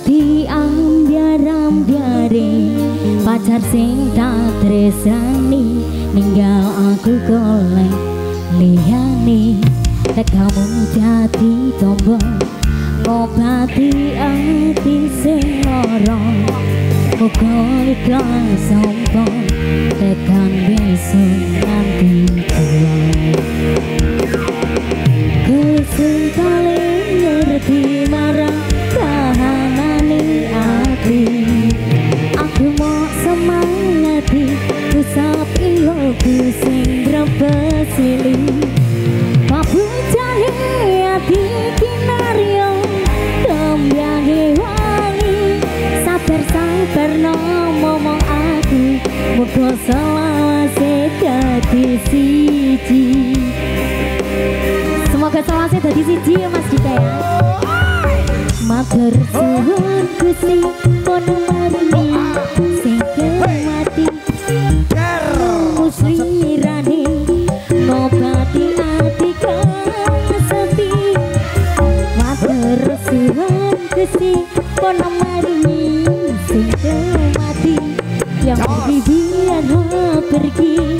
ati ambiar ambiare Pacar sing tak tresani Ninggal aku golek liyane. Tekamu jati tombol Ngobati ati sing lorong Muga ikhlas sombong Tekan besok nanti pulang Kulisin iloku sing ati Kembyangi wangi Sabar-sabar no ngomong aku Muka selawase dadi siji Semoga selawase dadi siji ya. Mas Dika ya Matur suwun Gusti kono maringi kono maringi sing mati. Yang pergi biar pergi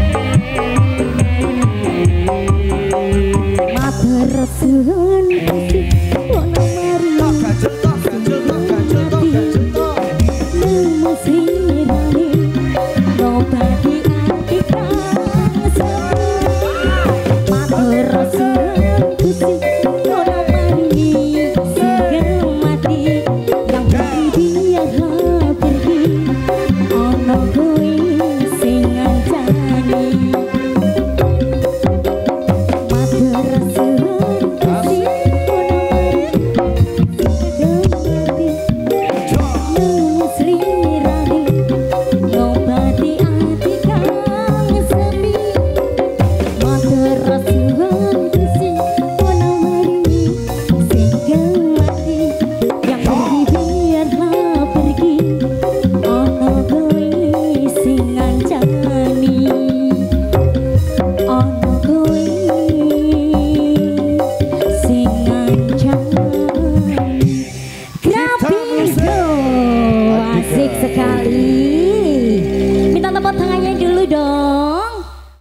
takes a